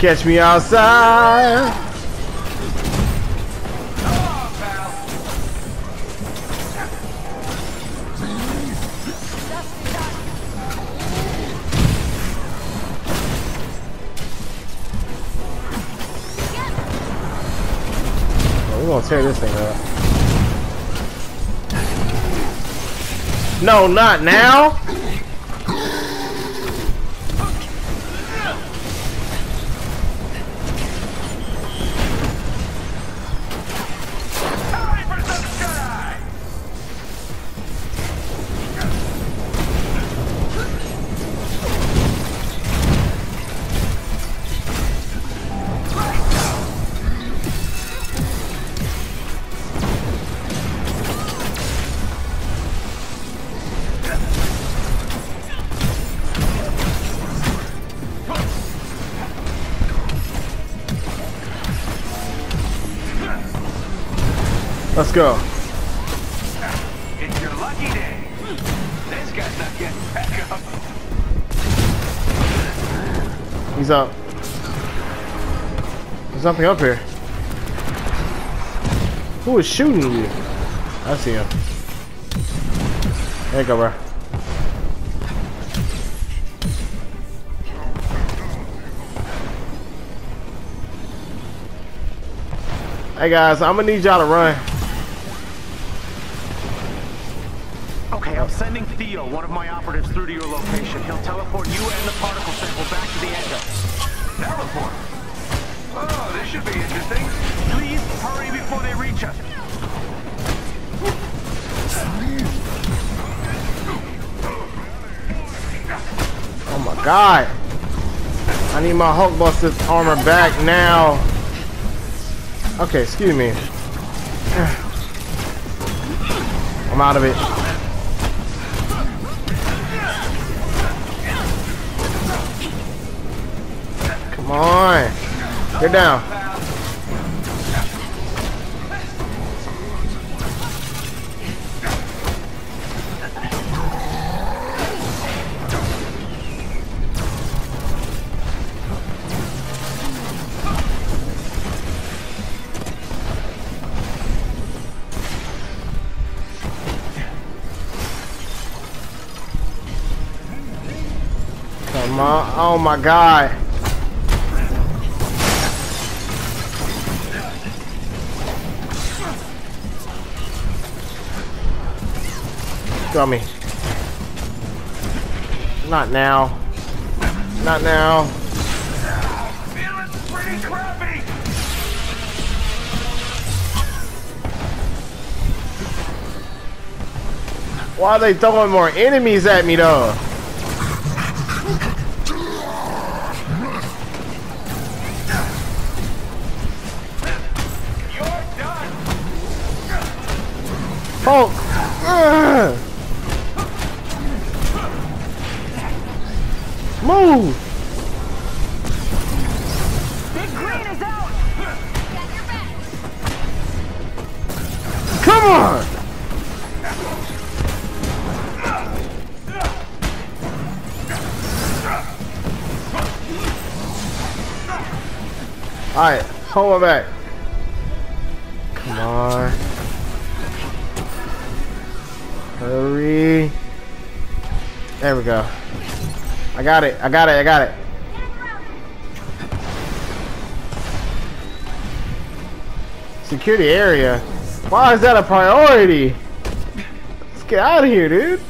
Catch me outside. We're gonna tear this thing up. No, not now. Let's go. It's your lucky day. This guy's not getting back up. He's up. There's something up here. Who is shooting you? I see him. There you go, bro. Hey guys, I'm gonna need y'all to run. Sending Theo, one of my operatives, through to your location. He'll teleport you and the particle sample back to the Echo. Teleport? Oh, this should be interesting. Please hurry before they reach us. Oh my god. I need my Hulkbuster armor back now. Okay, excuse me. I'm out of it. Come on. Get down. Come on. Oh my god. Me. Not now. Not now. Why are they throwing more enemies at me though? Move! Big Green is out! Come on! Alright, hold my back. Come on. Hurry. There we go. I got it, I got it, I got it. Secure the area. Why is that a priority? Let's get out of here, dude.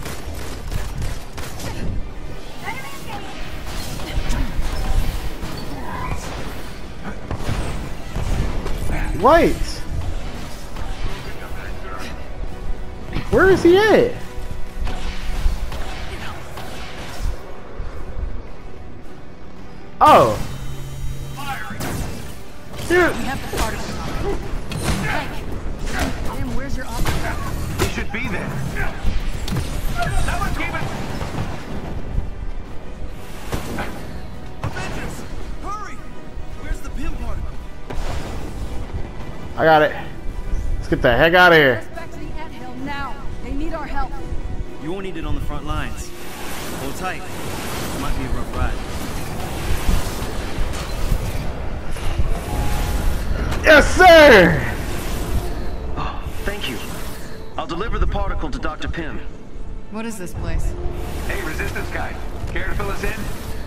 Wait. Where is he at? Oh. Dude, We have the particle. Hank! Tim, where's your operator? He should be there. Someone keep it. Avengers! Hurry! Where's the Pym particle? I got it. Let's get the heck out of here. Back to the anthill now. They need our help. You won't need it on the front lines. Hold tight. Yes, sir! Oh, thank you. I'll deliver the particle to Dr. Pym. What is this place? Hey, resistance guy. Care to fill us in?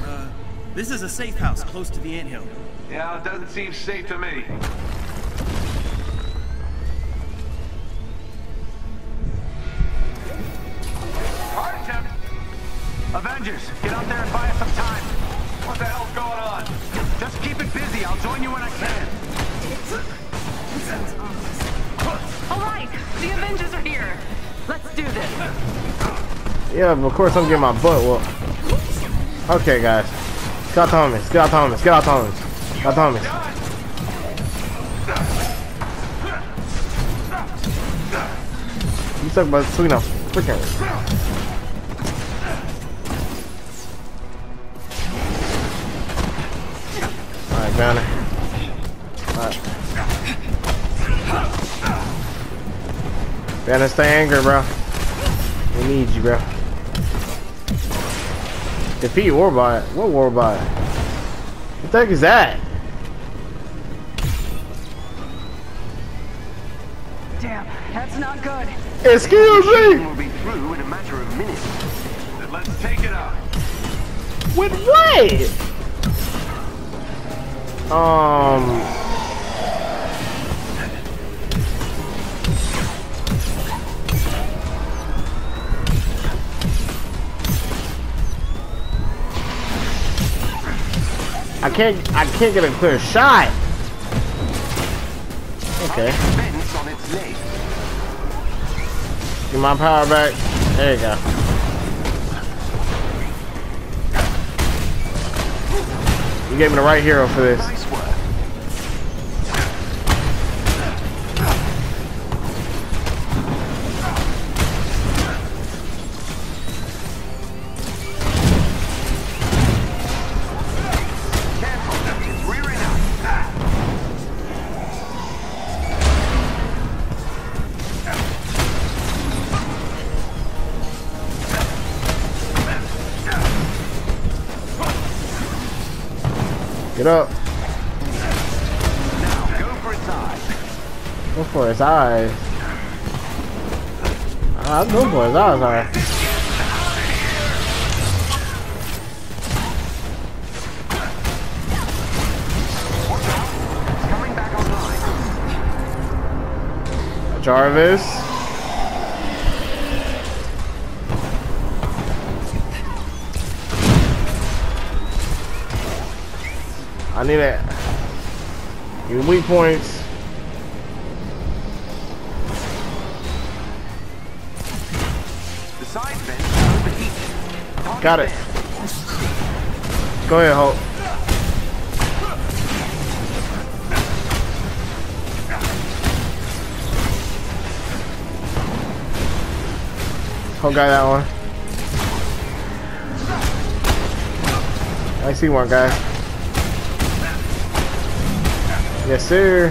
Uh, this is a safe house close to the anthill. Yeah, it doesn't seem safe to me. Hard attempt. Avengers, get out there and buy us some time. What the hell's going on? Just keep it busy. I'll join you Yeah, of course I'm getting my butt whooped. Okay, guys. Get Thomas. the Thomas. Get out the homies. You talking about swinging a freaking. Alright, Banner. Alright. Banner, stay angry, bro. We need you, bro. Defeat Warbot. What Warbot? What the heck is that? Damn, that's not good. Excuse me! We'll be through in a matter of minutes. Then let's take it out. With what? Um. I can't. I can't get a clear shot. Okay. Get my power back. There you go. You gave me the right hero for this. Up. Now, go for its eye. Go for his eyes. Ah, I'm going for his eyes, alright. It's online. Jarvis. I need that. Give me weak points. Got it. Go ahead, Hulk. Hulk got that one. I see one guy. Yes, sir.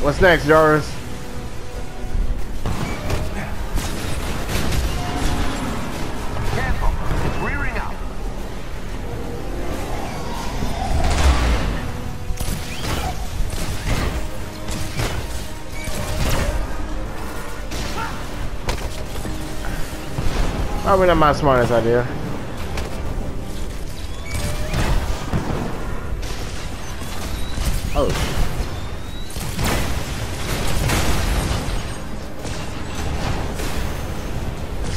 What's next, Jarvis? Careful, it's rearing up. Probably not my smartest idea. Oh.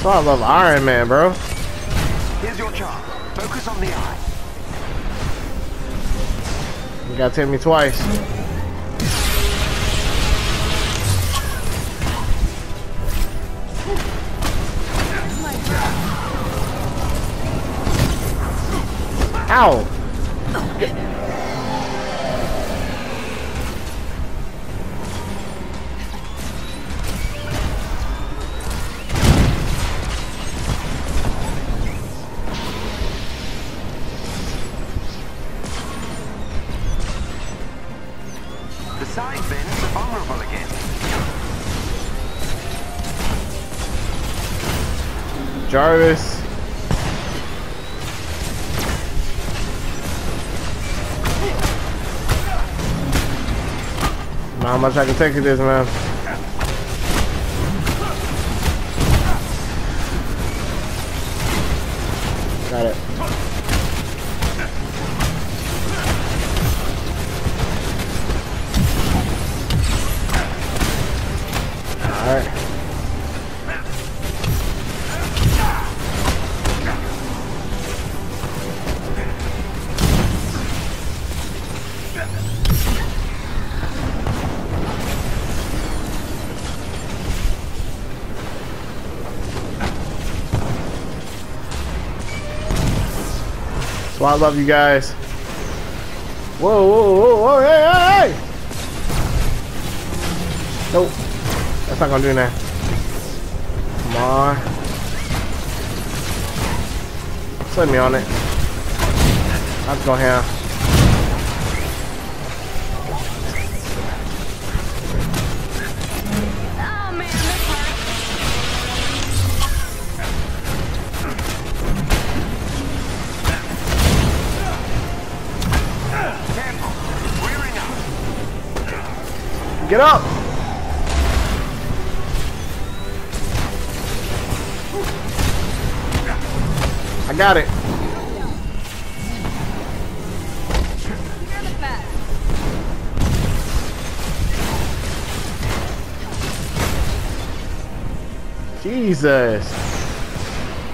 So I love Iron Man, bro. Here's your job. Focus on the eye. You gotta take me twice. Ow! Jarvis. Not how much I can take of this, man. Why I love you guys. Whoa, whoa, whoa, whoa, hey, hey, hey! Nope. That's not gonna do that. Come on. Let me on it. Let's go here. Get up! I got it. Jesus.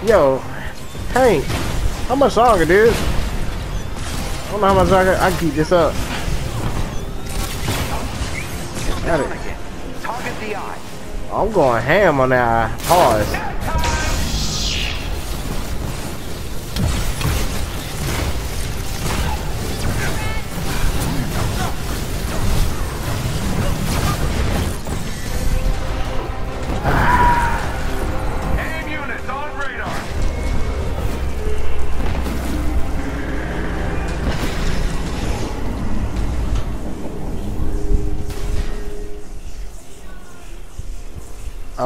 Yo, Hank, how much longer, dude? I don't know how much longer I can keep this up. Got it. Target the eye. I'm going ham on that pause.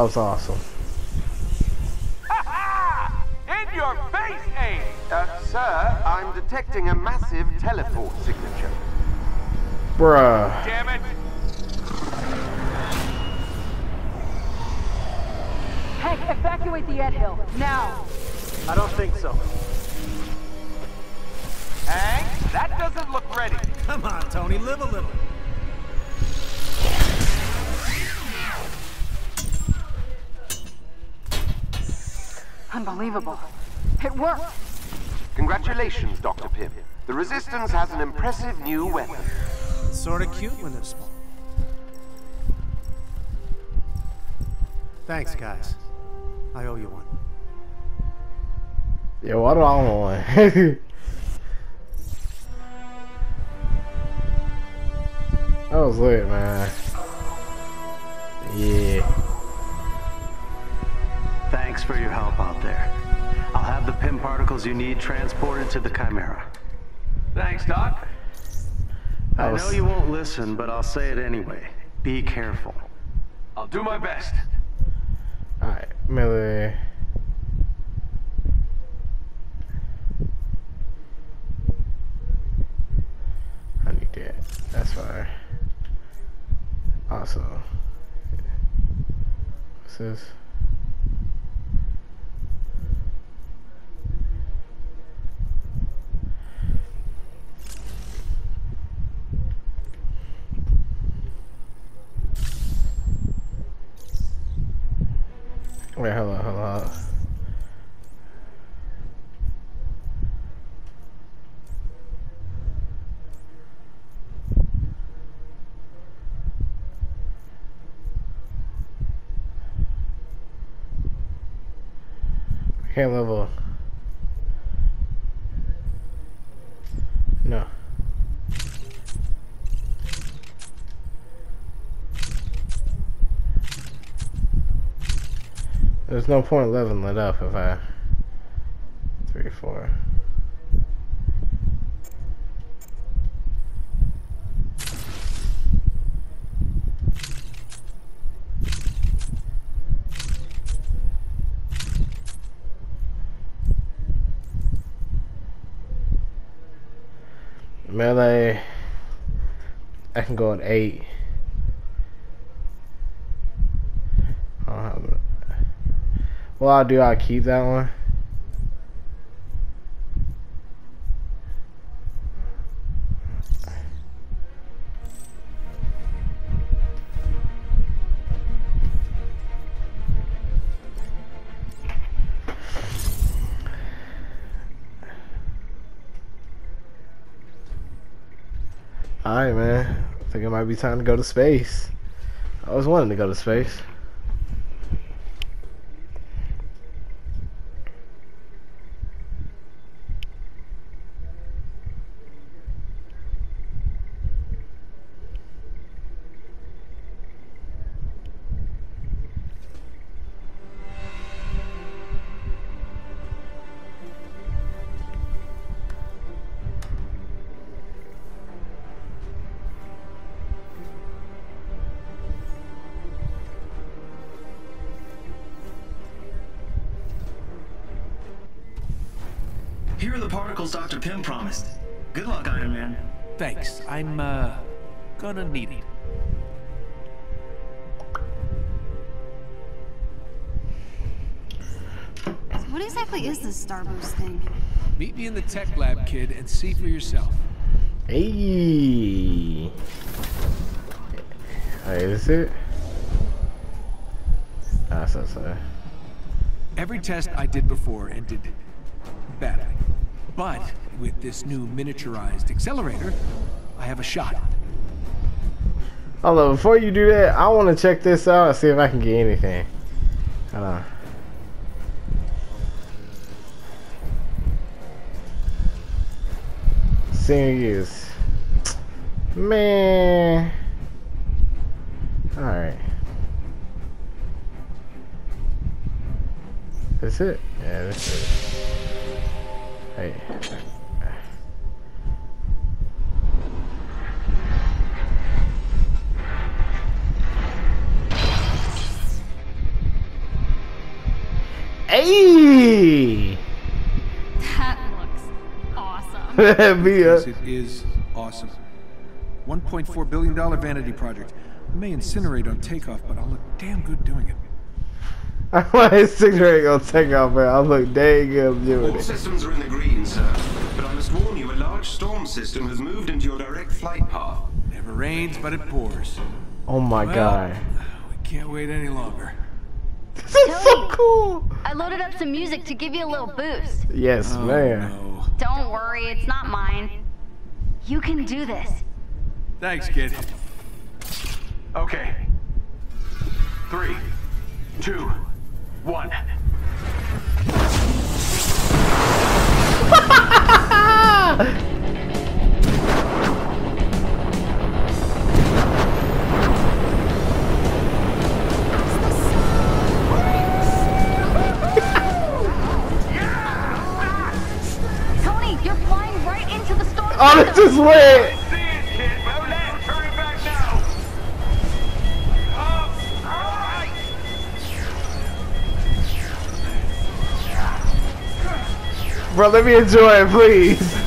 Was awesome. In your face, aim. Uh, sir, I'm detecting a massive teleport signature. Bruh. Damn it. Hank, evacuate the anthill, now! I don't think so. Hank, that doesn't look ready. Come on, Tony, live a little. Unbelievable. It worked! Congratulations, Dr. Pym. The Resistance has an impressive new weapon. It's sort of cute when they're small. Thanks, guys. I owe you one. Yo, what do I want? that was lit, man. Yeah. Thanks for your help out there. I'll have the Pym particles you need transported to the Chimera. Thanks, Doc. I was, know you won't listen, but I'll say it anyway. Be careful. I'll do my best. Alright, melee. I need that. That's fine. Also, what's this? Wait, hold on, hold on. Can't level. No. There's no point leveling it up if I three, four. Melee I can go at eight. Well, I'll do. I'll keep that one. Alright, man. I think it might be time to go to space. I was wanting to go to space. Kid, and see for yourself. Hey. Is it? Ah, so sorry. Every test I did before ended badly. But with this new miniaturized accelerator, I have a shot. On, before you do that, I want to check this out and see if I can get anything. Hold on. Senior use. Man. Alright. That's it? Yeah, that's it. Hey. Hey! Awesome. That'd be a- Yes, it is awesome. $1.4 billion vanity project. I may incinerate on takeoff, but I'll look damn good doing it. I want his cigarette gonna take off, man. I look dang good doing All it. systems are in the green, sir. But I must warn you, a large storm system has moved into your direct flight path. Never rains, but it pours. Oh my Well, god. We can't wait any longer. This is so cool. I loaded up some music to give you a little boost. Yes, Oh, man. no. Don't worry, it's not mine. You can do this. Thanks, kid. Okay. Three, two, one. Oh, this is lit. Bro, let me enjoy it, please.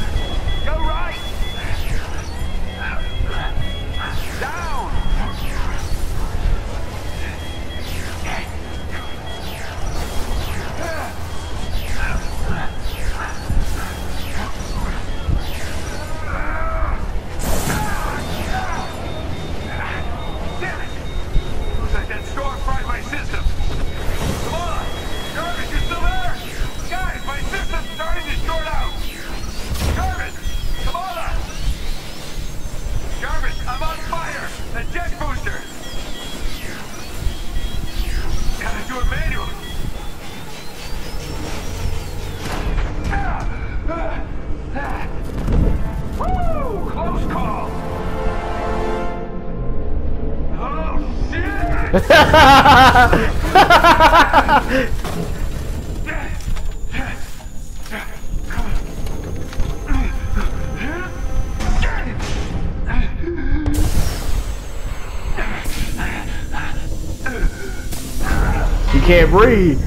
can't breathe.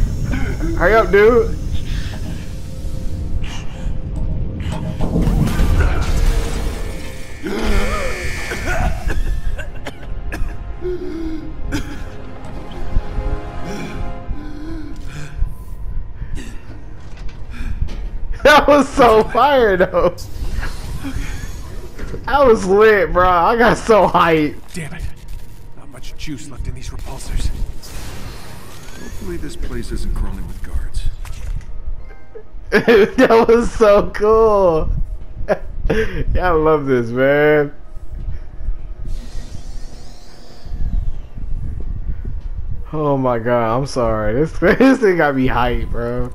Hurry up, dude. that was so fire though. That was lit, bro. I got so hyped. Damn it. Not much juice left in these repulsors. Hopefully this place isn't crawling with guards. that was so cool. I love this, man. Oh my god, I'm sorry. This this thing got me hyped, bro.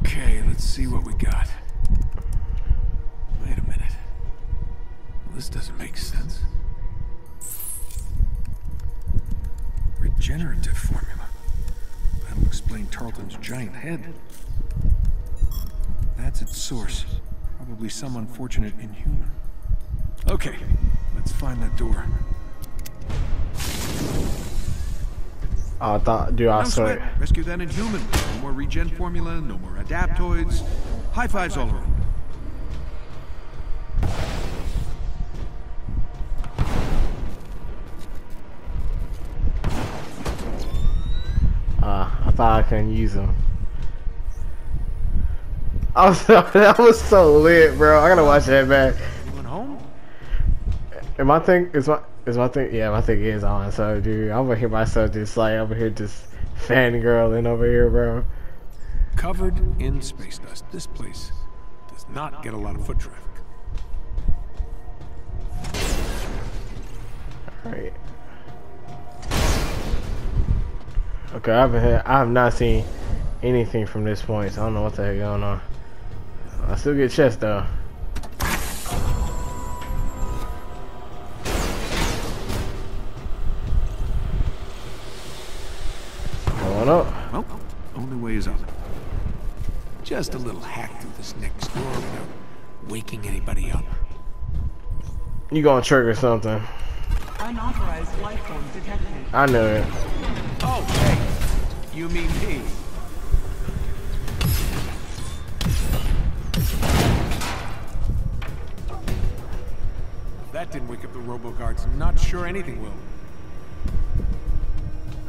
Okay, let's see what we got. Wait a minute. This doesn't make sense. Regenerative formula. That'll explain Tarleton's giant head. That's its source. Probably some unfortunate inhuman. Okay, let's find that door. Ah, I thought, dude, er I no sweat. Rescue that inhuman. No more regen formula, no more adaptoids. High fives all around. Uh, I thought I couldn't use them. I was, that was so lit, bro. I gotta watch that back. Anyone home? And my thing is my is my thing. Yeah, my thing is on. So, dude, I'm over here myself just like over here just fangirling over here, bro. Covered in space dust. This place does not get a lot of foot traffic. Alright. Okay, I haven't had, I have not seen anything from this point, so I don't know what the heck going on. I still get chest though. Going up. Well, only way is up. Just a little hack through this next door without waking anybody up. You gonna trigger something. Unauthorized life form detected. I knew it. Oh, hey. You mean me? That didn't wake up the robo guards, not sure anything will.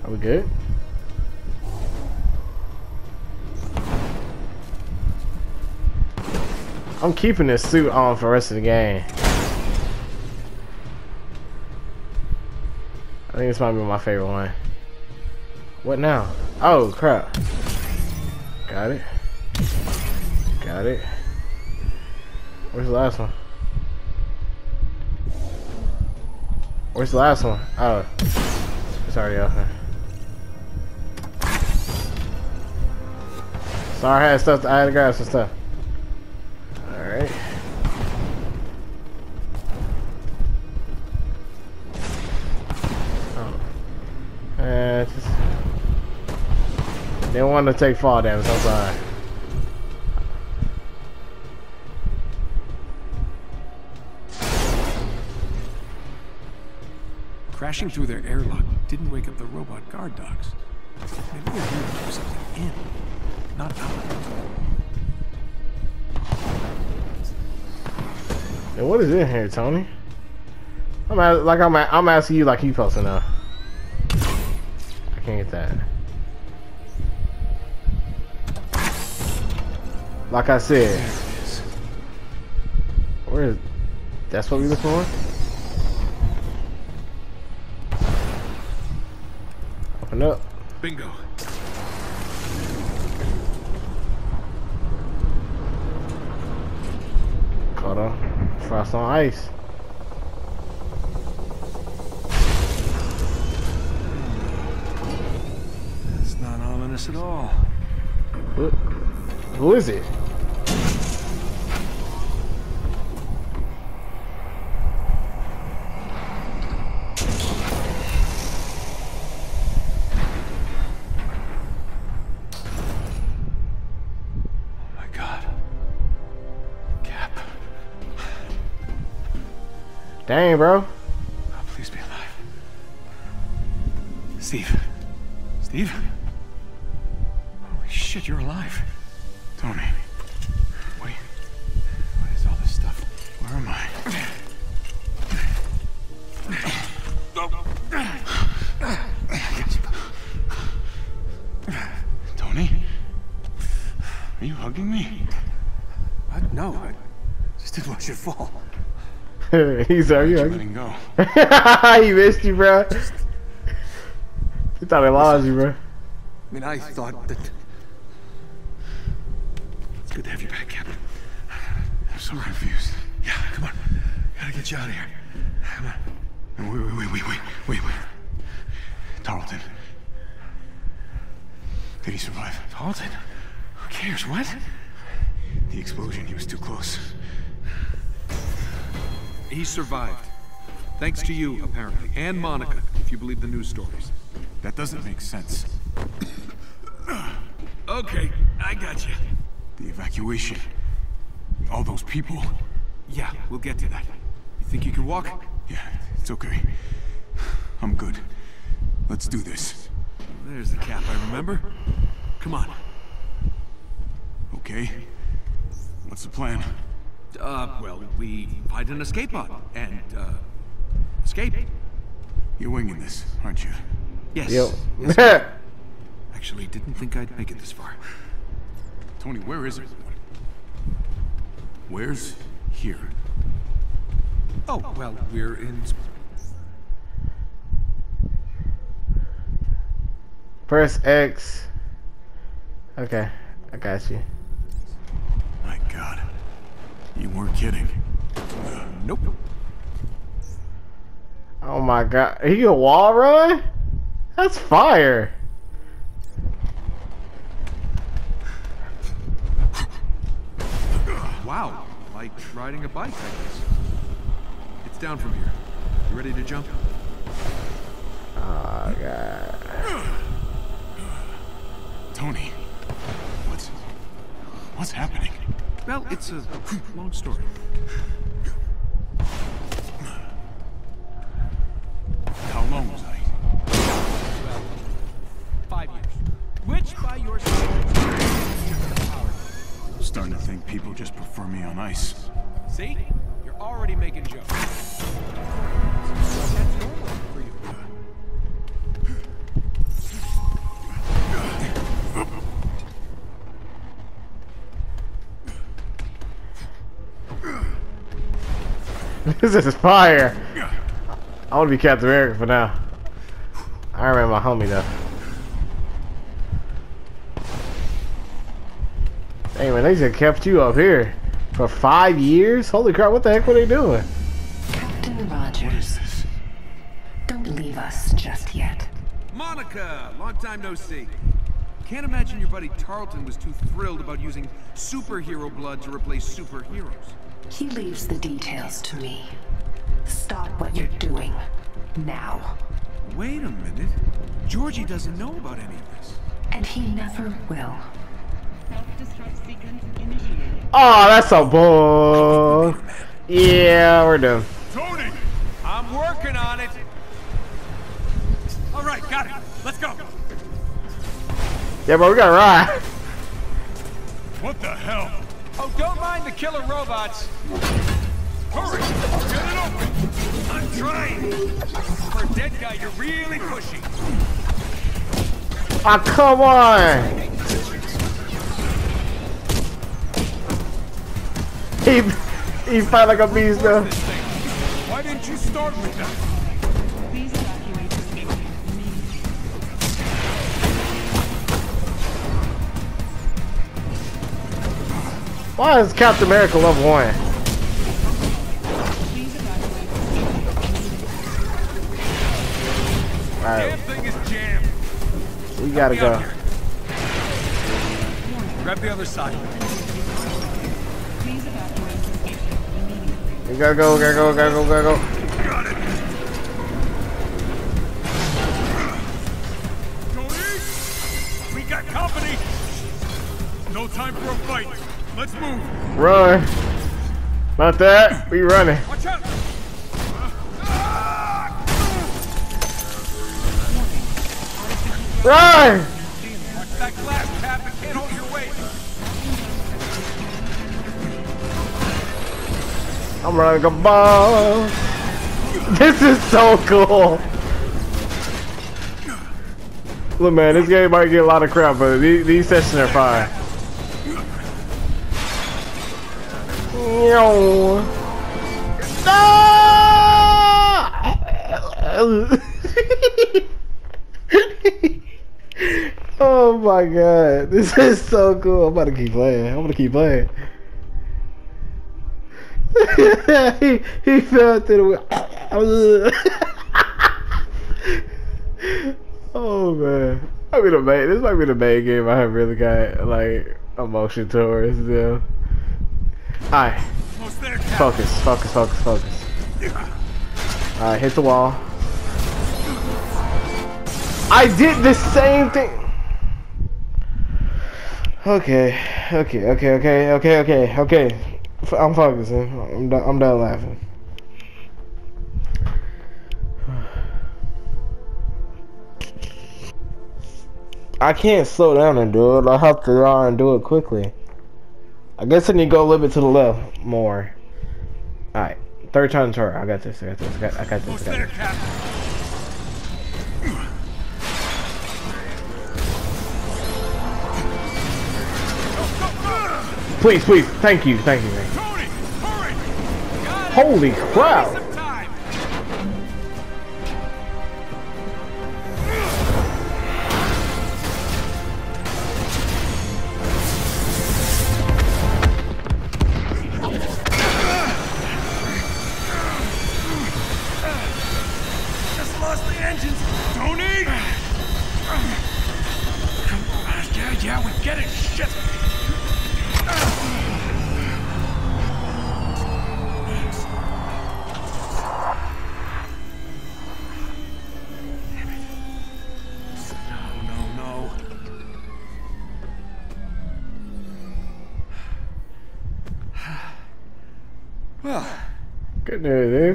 Are we good? I'm keeping this suit on for the rest of the game. I think this might be my favorite one. What now? Oh, crap. Got it. Got it. Where's the last one? Where's the last one? Oh. It's already out there. Sorry, I had stuff. To, I had to grab some stuff. All right. Oh. Uh, just didn't want to take fall damage. I'm sorry. Crashing through their airlock didn't wake up the robot guard dogs. Maybe they're here to do something in, not out. And what is in here, Tony? I'm at, like I'm at, I'm asking you like you supposed to know. I can't get that. Like I said, where is? That's what we look for. Open up. Bingo. Caught on frost on ice. It's not ominous at all. Who, who is it? Oh my god. Cap. Dang, bro. He's are you? Letting go. he missed you, bro. He thought I lost you, bro. I mean, I thought that. It's good to have you back, Captain. I'm so confused. Yeah, come on. Gotta get you out of here. Come on. No, Wait, wait, wait, wait, wait, wait, wait. Tarleton. Did he survive? Tarleton? Who cares? What? The explosion, he was too close. He survived. Thanks to you, apparently. And Monica, if you believe the news stories. That doesn't make sense. Okay, I got you. The evacuation. All those people. Yeah, we'll get to that. You think you can walk? Yeah, it's okay. I'm good. Let's do this. There's the cap I remember. Come on. Okay? What's the plan? Uh, well, we find an escape pod and, uh, escape. You're winging this, aren't you? Yes. Yo. yes. Actually, didn't think I'd make it this far. Tony, where is it? Where's here? Oh, well, we're in... Press X. Okay, I got you. My god. You weren't kidding. Nope. Oh my god. He a wall run? That's fire. Wow, like riding a bike, I guess. It's down from here. You ready to jump? Oh god. Tony. What's... What's happening? Well, it's a long story. How long was I? Five years. Which, by your standards, starting to think people just prefer me on ice. See? You're already making jokes. That's normal for you. This is fire. I want to be Captain America for now. I remember my homie though. Hey man, they just kept you up here for five years. Holy crap! What the heck were they doing? Captain Rogers. Don't leave us just yet. Monica! Long time no see. Can't imagine your buddy Tarleton was too thrilled about using superhero blood to replace superheroes. He leaves the details to me. Stop what you're doing. Now. Wait a minute. Georgie doesn't know about any of this. And he never will. Oh, that's a bull. Yeah, we're done. Tony! I'm working on it! Alright, got it. Let's go. Yeah, bro, we gotta ride. What the hell? Oh, don't mind the killer robots. Hurry! Get it open! I'm trying! For a dead guy, you're really pushing. Ah, come on. He, he fight like a beast though. Why didn't you start with that? Why is Captain America level one? Alright, Damn thing is jammed. we gotta go. Grab the other side. We gotta go, gotta go, gotta go, gotta go. Got it. We got company! No time for a fight. Let's move. Run. Not that. We running. Watch out! Weight. I'm running a ball. This is so cool. Look, man, this game might get a lot of crap, but these, these sessions are fine. No. Oh my god, this is so cool. I'm about to keep playing. I'm gonna keep playing. he, he fell through the Oh man. I mean the main this might be the main game I have really got like emotion towards them. Alright. Focus, focus, focus, focus. Alright, hit the wall. I did the same thing. Okay, okay, okay, okay, okay, okay, okay. I'm focusing. I'm done. I'm done laughing. I can't slow down and do it. I have to run and do it quickly. I guess I need to go a little bit to the left more. Alright. Third time turn. I got this. I got this. I got, I got this. I got this. Please, please. Thank you. Thank you. You. Holy crap.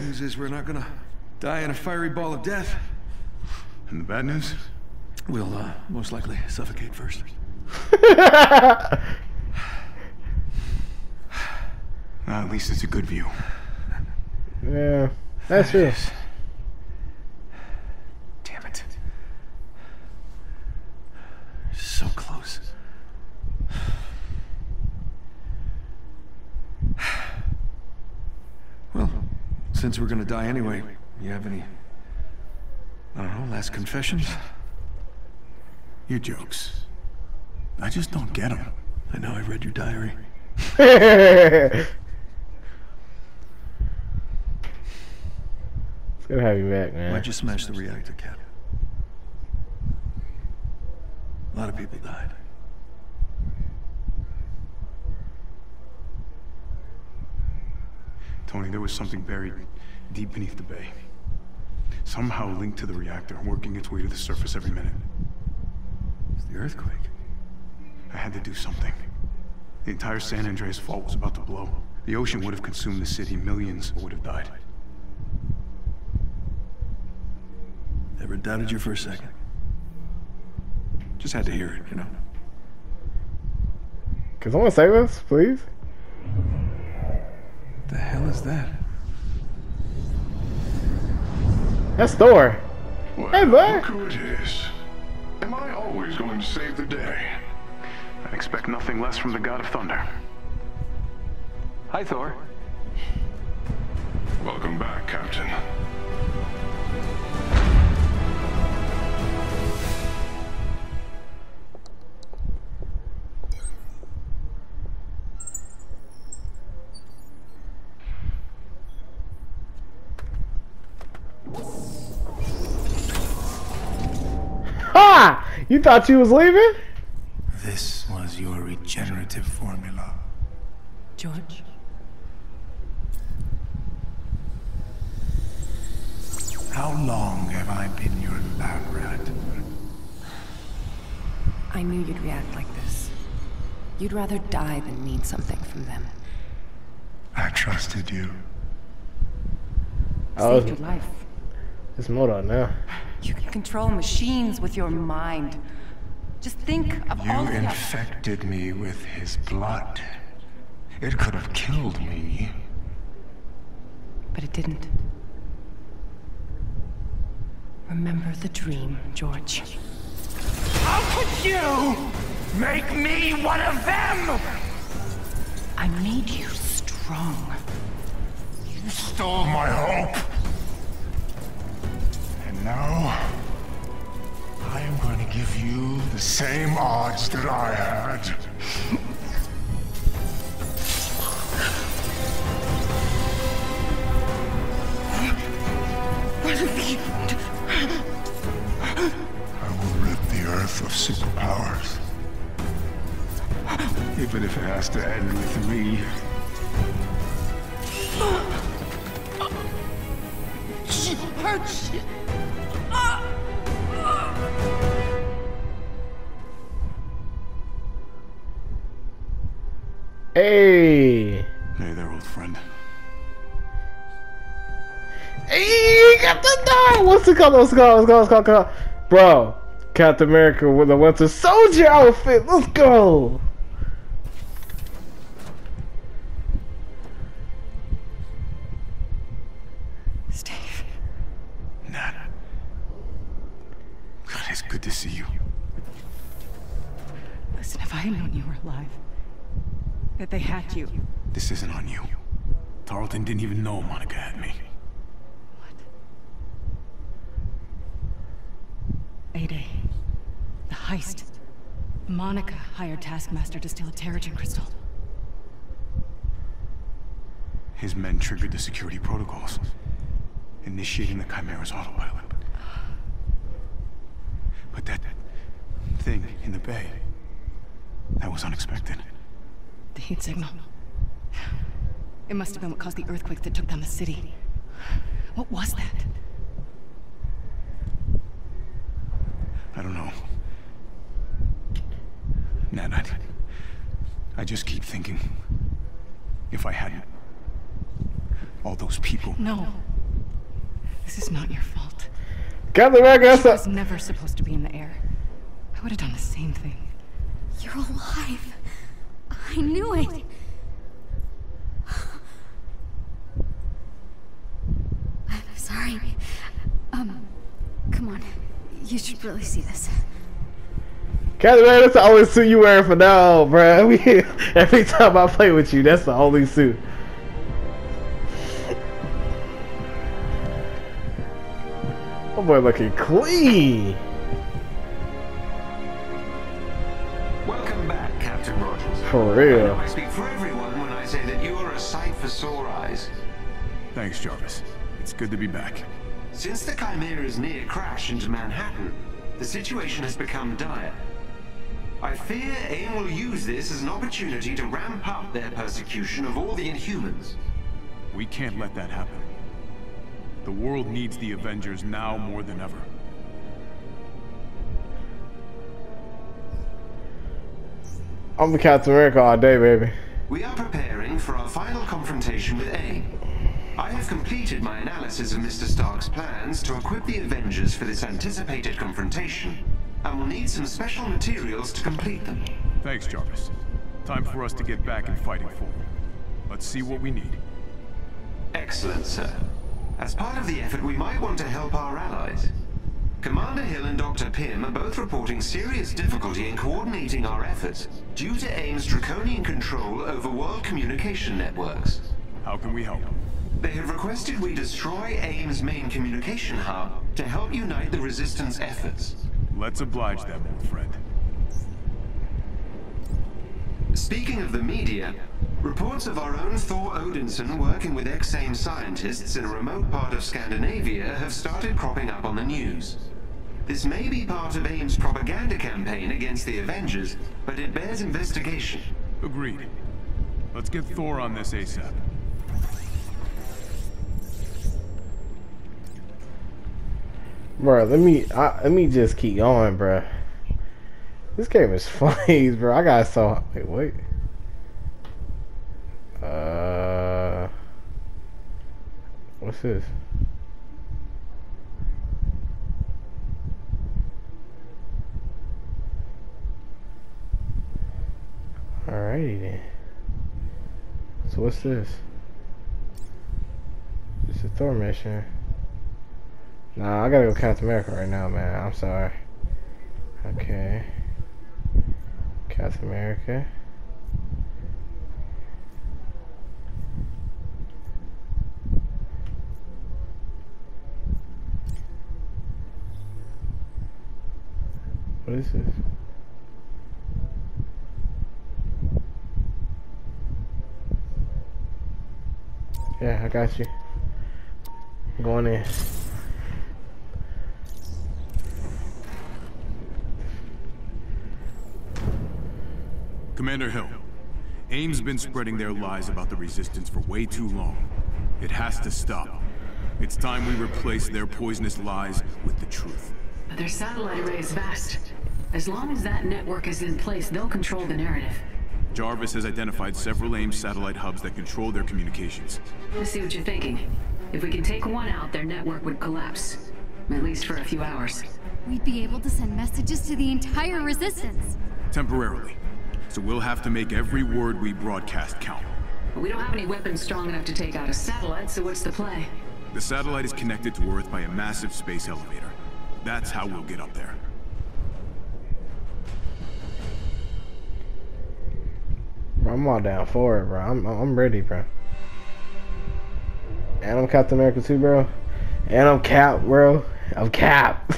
News news is we're not gonna die in a fiery ball of death. And the bad news? We'll uh, most likely suffocate first. Well, at least it's a good view. Yeah, that's true. Damn it. So close. Well, since we're gonna die anyway, you have any, I don't know, last confessions? Your jokes. I just don't get them. I know I read your diary. it's good to have you back, man. Why'd you smash the reactor cap? A lot of people died. Tony, there was something buried deep beneath the bay. Somehow linked to the reactor, working its way to the surface every minute. It's the earthquake. I had to do something. The entire San Andreas fault was about to blow. The ocean would have consumed the city. Millions would have died. Never doubted you for a second. Just had to hear it, you know. Can someone save us, please? What the hell is that? That's Thor. Well, Hey, bud. look who it is. Am I always going to save the day? I expect nothing less from the God of Thunder. Hi, Thor. Welcome back, Captain. You thought she was leaving? This was your regenerative formula. George? How long have I been your lab rat? I knew you'd react like this. You'd rather die than need something from them. I trusted you. Oh, Saved your life. it's MODOK now. You can control machines with your mind. Just think of You all the... infected me with his blood. It could have killed me. But it didn't. Remember the dream, George. How could you make me one of them? I made you strong. You stole my hope. Now, I am going to give you the same odds that I had. I will rid the Earth of superpowers. Even if it has to end with me. George! Hey! Hey there, old friend. Hey, Captain No! What's it called? What's it called? What's it called? What's it called? What's it called? Bro, Captain America with a Winter Soldier outfit. Let's go! Steve. Nat. God, it's good to see you. Listen, if I had known you were alive, that they had you. This isn't on you. Tarleton didn't even know Monica had me. A-Day. The heist. Monica hired Taskmaster to steal a Terrigen crystal. His men triggered the security protocols, initiating the Chimera's autopilot. But that thing in the bay, that was unexpected. The heat signal. It must have been what caused the earthquake that took down the city. What was that? I don't know. Nat, I, I just keep thinking, if I hadn't, all those people. No. This is not your fault. Captain America, that's She was never supposed to be in the air. I would have done the same thing. You're alive. I knew it. I'm sorry. Um, come on. You should really see this. Captain America, that's the only suit you wearing for now, bro. Every time I play with you, that's the only suit. Oh boy, looking clean. For real. I speak for everyone when I say that you are a sight for sore eyes. Thanks, Jarvis. It's good to be back. Since the Chimera's near crash into Manhattan, the situation has become dire. I fear AIM will use this as an opportunity to ramp up their persecution of all the Inhumans. We can't let that happen. The world needs the Avengers now more than ever. I'm the Captain America all day, baby. We are preparing for our final confrontation with AIM. I have completed my analysis of Mr. Stark's plans to equip the Avengers for this anticipated confrontation, and will need some special materials to complete them. Thanks, Jarvis. Time for us to get back in fighting form. Let's see what we need. Excellent, sir. As part of the effort, we might want to help our allies. Commander Hill and Dr. Pym are both reporting serious difficulty in coordinating our efforts due to AIM's draconian control over world communication networks. How can we help? They have requested we destroy AIM's main communication hub to help unite the Resistance efforts. Let's oblige them, old friend. Speaking of the media, reports of our own Thor Odinson working with ex-AIM scientists in a remote part of Scandinavia have started cropping up on the news. This may be part of AIM's propaganda campaign against the Avengers, but it bears investigation. Agreed. Let's get Thor on this ASAP. Bro, let me I, let me just keep going, bro. This game is flames, bro. I got so wait, wait. Uh, what's this? Alrighty then. So what's this? It's a Thor mission. Nah, I gotta go Captain America right now, man. I'm sorry. Okay. Captain America. What is this? Yeah, I got you. I'm going in. Commander Hill, AIM's been spreading their lies about the Resistance for way too long. It has to stop. It's time we replace their poisonous lies with the truth. But their satellite array is vast. As long as that network is in place, they'll control the narrative. Jarvis has identified several AIM satellite hubs that control their communications. I see what you're thinking. If we can take one out, their network would collapse. At least for a few hours. We'd be able to send messages to the entire Resistance. Temporarily. So we'll have to make every word we broadcast count. But we don't have any weapons strong enough to take out a satellite, so what's the play? The satellite is connected to Earth by a massive space elevator. That's how we'll get up there. I'm all down for it, bro. I'm I'm ready, bro. And I'm Captain America too, bro. And I'm Cap, bro. I'm Cap.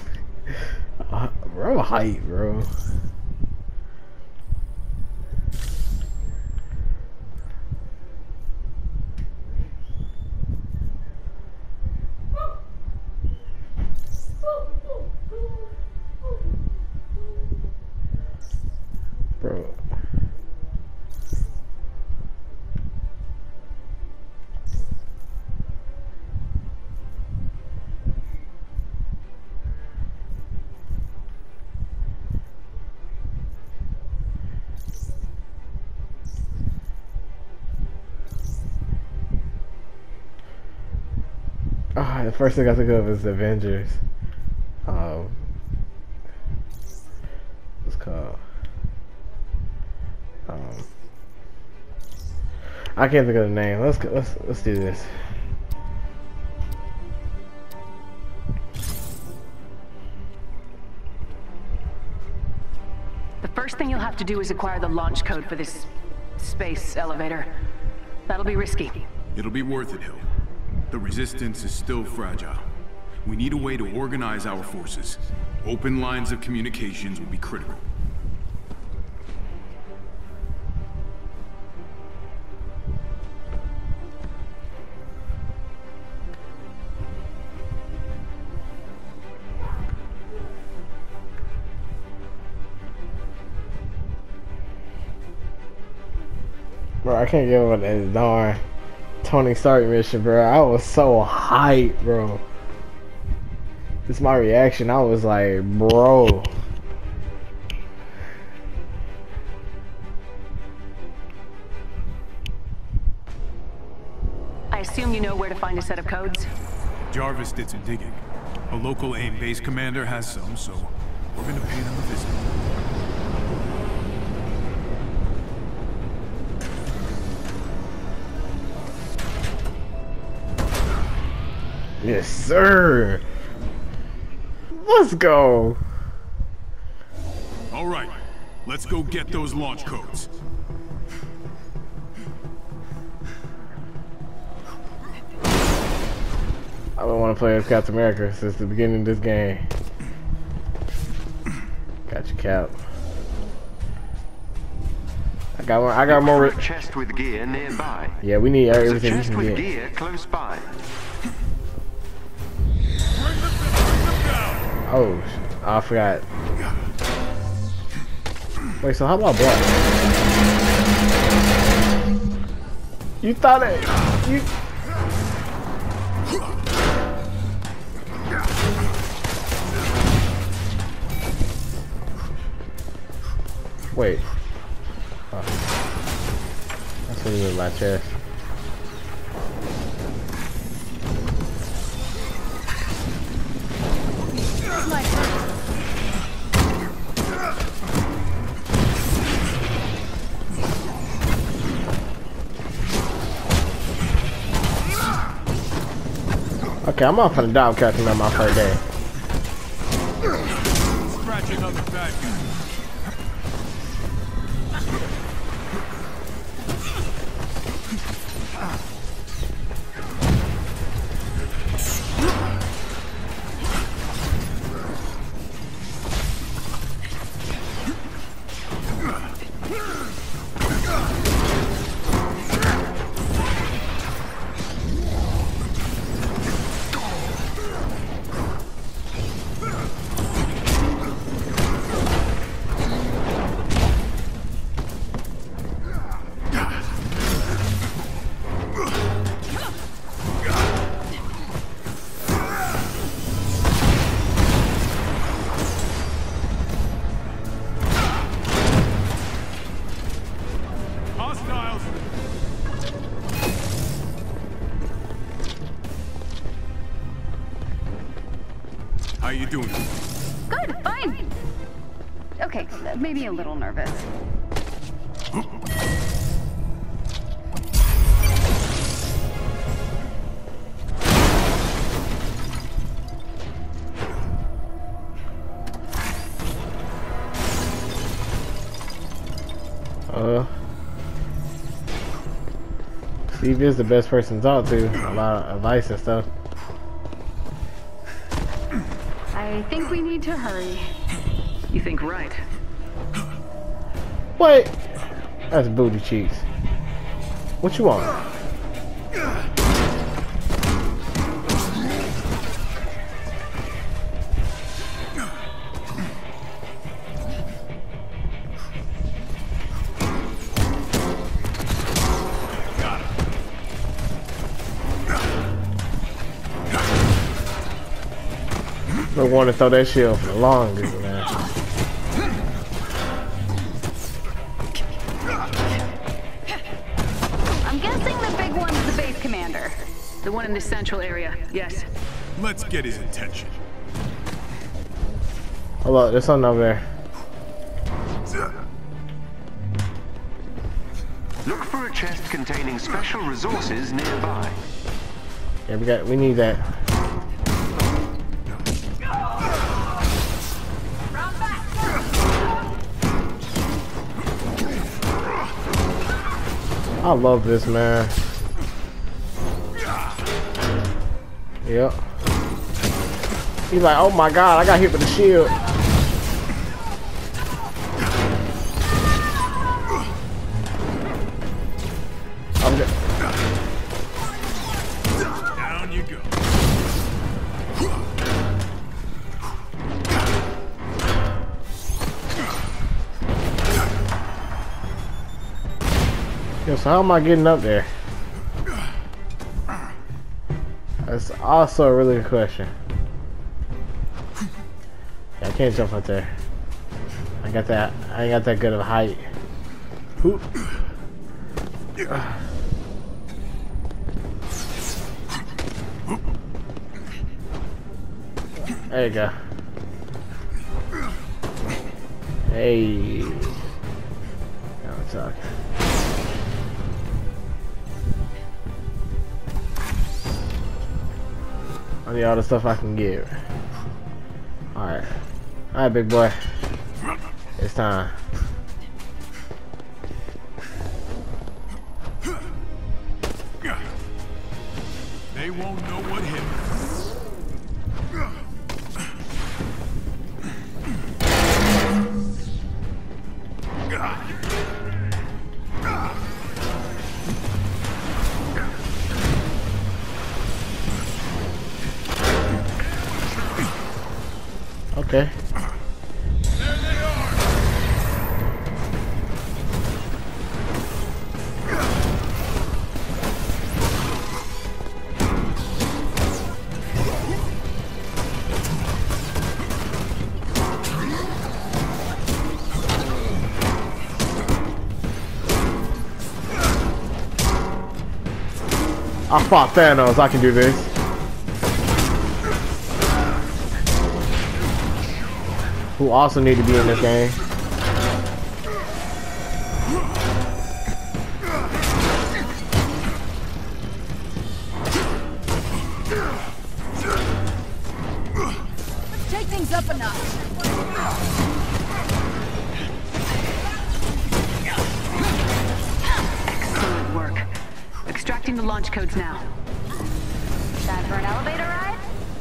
uh, bro, I'm hype, bro. Bro. The first thing I think of is Avengers. Um, what's it called? Um, I can't think of the name. Let's let's let's do this. The first thing you'll have to do is acquire the launch code for this space elevator. That'll be risky. It'll be worth it, Hill. The Resistance is still fragile. We need a way to organize our forces. Open lines of communications will be critical. Bro, I can't get over this darn Tony Stark mission, bro. I was so hyped, bro. This my reaction. I was like, bro. I assume you know where to find a set of codes? Jarvis did some digging. A local AIM base commander has some, so we're gonna pay them a visit. Yes, sir. Let's go. All right, let's go get those launch codes. I don't want to play as Captain America since the beginning of this game. Got your cap. I got one. I got more. chest with gear nearby. Yeah, we need There's a everything we chest can with get. gear close by. Oh, I forgot. Wait, so how about block? You thought it. You. Wait. Oh. That's what you Okay, I'm off on the dog catching on my first day. Maybe a little nervous. Uh, Steve is the best person to talk to. A lot of advice and stuff. I think we need to hurry. You think right. Wait! That's booty cheeks. What you want? I want to throw that shit off the longest, central area, yes. Let's get his attention. Hold up, there's something over there. Look for a chest containing special resources nearby. Yeah, we got, we need that. I love this man. Yep. He's like, oh my god, I got hit with the shield. I'm good. Down you go. Yo, so how am I getting up there? That's also a really good question. Yeah, I can't jump up there. I got that. I got that good of a height. There you go. Hey. Now we're talking. I need all the stuff I can get. Alright. Alright, big boy. It's time. I fought Thanos, I can do this. Who also need to be in this game.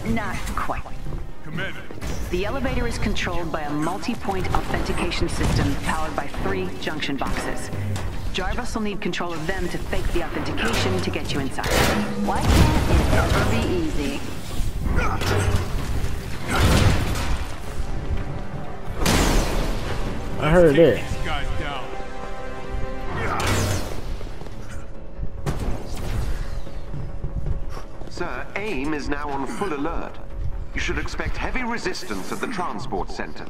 Not quite. Commander, The elevator is controlled by a multi-point authentication system powered by three junction boxes. Jarvis will need control of them to fake the authentication to get you inside. Why can't it ever be easy? I heard it. AIM is now on full alert. You should expect heavy resistance at the transport center.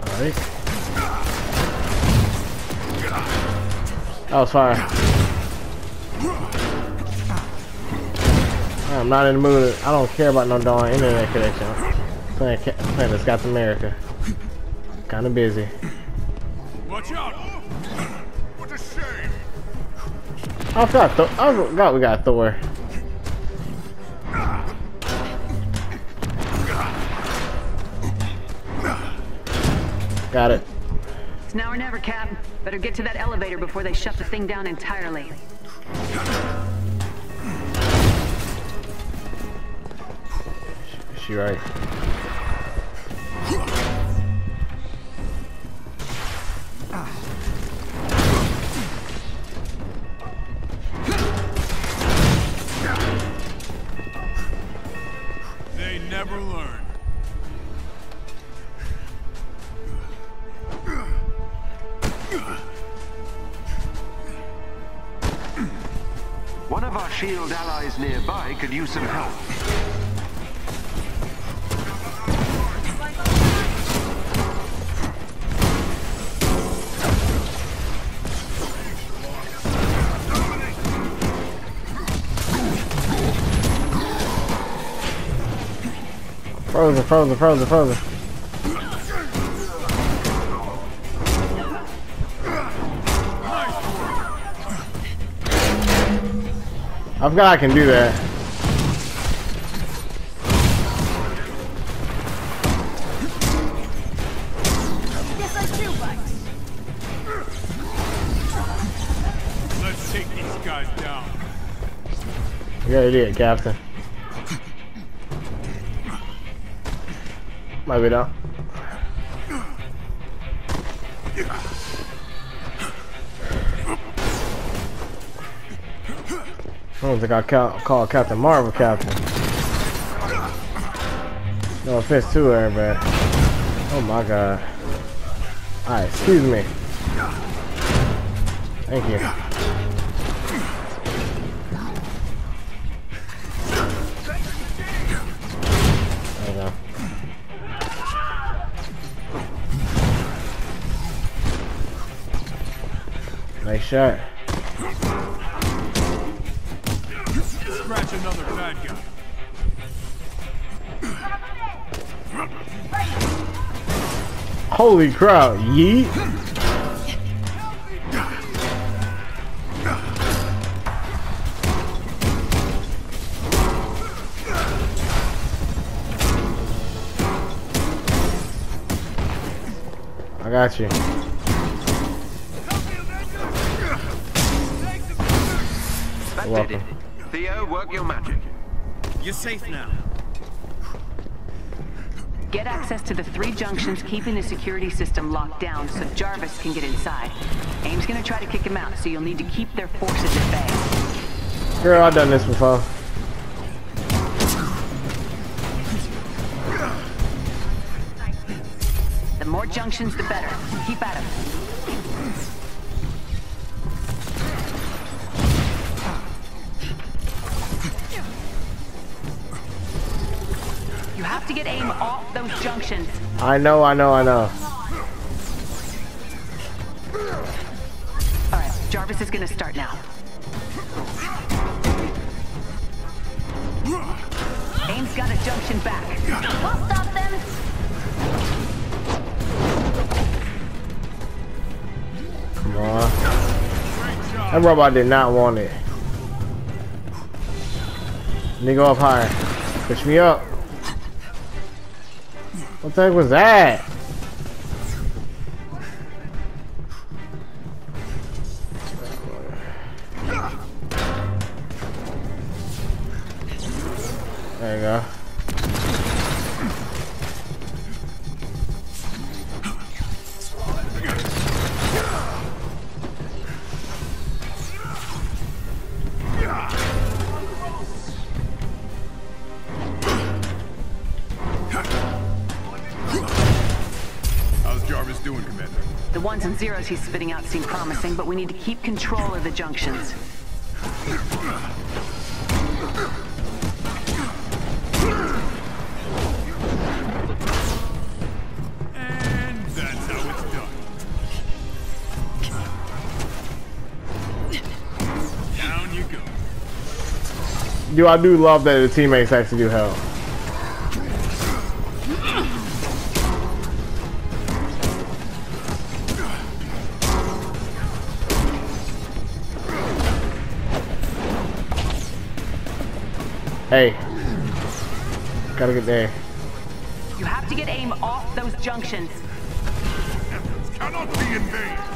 Alright. That was fire. I'm not in the mood. I don't care about no darn internet connection. I'm playing, playing this got America. Kinda busy. Watch out! What a shame! I forgot, Th I forgot we got Thor. Got it. It's now or never, Cap. Better get to that elevator before they shut the thing down entirely. She right. Nearby could use some help. Frozen, frozen, frozen, frozen. I forgot I can do that. An idiot, Captain. Maybe not. I don't think I ca call Captain Marvel Captain. No offense to everybody. Oh my god. Alright, excuse me. Thank you. Shot. Scratch another bad guy. Holy crap, yeet. I got you. You're did. Theo, work your magic. You're safe now. Get access to the three junctions keeping the security system locked down so Jarvis can get inside. AIM's gonna try to kick him out, so you'll need to keep their forces at bay. Girl, I've done this before. The more junctions, the better. Keep at him. Off junctions. I know, I know, I know. Alright, Jarvis is gonna start now. AIM's got a junction back. We'll stop them. Come on. That robot did not want it. Nigga up higher. Push me up. What the heck was that? he's spitting out seem promising, but we need to keep control of the junctions. Do I do love that the teammates actually do help. Hey. Gotta get there. You have to get aim off those junctions. cannot be in vain.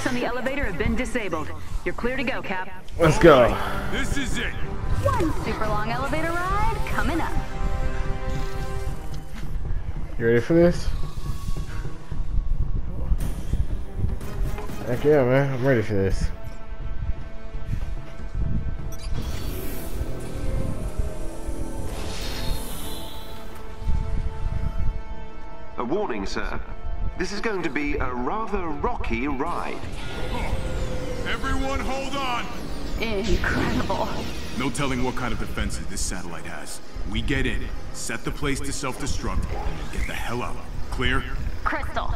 Locks on the elevator have been disabled. You're clear to go, Cap. Let's go. This is it. One super long elevator ride coming up. You ready for this? Heck yeah, man. I'm ready for this. Is going to be a rather rocky ride. Everyone hold on! Incredible. No telling what kind of defenses this satellite has. We get in, set the place to self-destruct, and get the hell out. Clear? Crystal.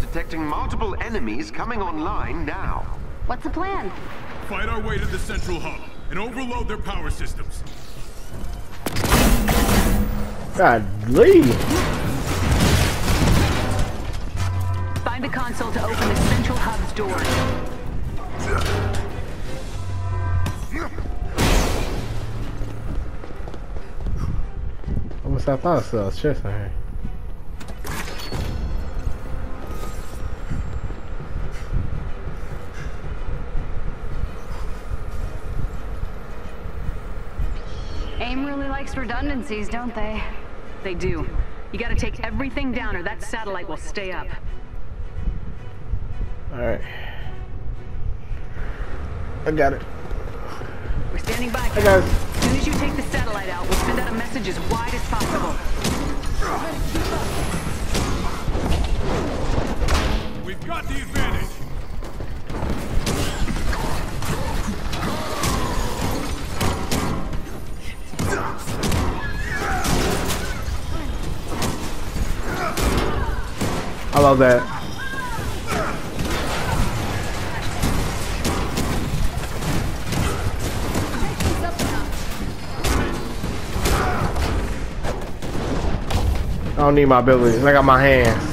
Detecting multiple enemies coming online now. What's the plan? Fight our way to the central hub and overload their power systems. God, Lee. Find the console to open the central hub's door. Almost I thought I saw a likes redundancies, don't they? They do. You gotta take everything down or that satellite will stay up. Alright. I got it. We're standing by, Hey, guys. As soon as you take the satellite out, we'll send out a message as wide as possible. We've got the advantage. I love that. I don't need my abilities. I got my hands.